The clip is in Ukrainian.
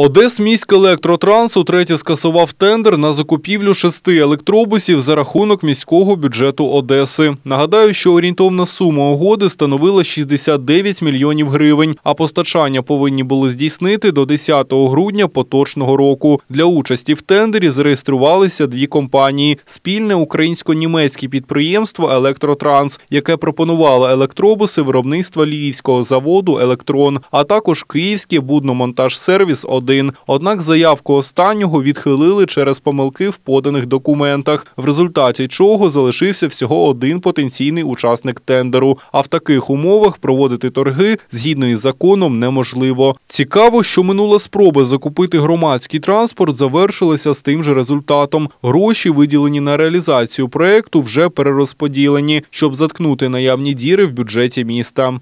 Одесміськ електротранс утретє скасував тендер на закупівлю шести електробусів за рахунок міського бюджету Одеси. Нагадаю, що орієнтовна сума угоди становила 69 мільйонів гривень, а постачання повинні були здійснити до 10 грудня поточного року. Для участі в тендері зареєструвалися дві компанії: спільне українсько-німецьке підприємство Електротранс, яке пропонувало електробуси виробництва львівського заводу Електрон, а також київський будномонтаж-сервіс 1 Однак заявку останнього відхилили через помилки в поданих документах, в результаті чого залишився всього один потенційний учасник тендеру. А в таких умовах проводити торги згідно із законом неможливо. Цікаво, що минула спроба закупити громадський транспорт завершилася з тим же результатом. Гроші, виділені на реалізацію проекту, вже перерозподілені, щоб заткнути наявні діри в бюджеті міста.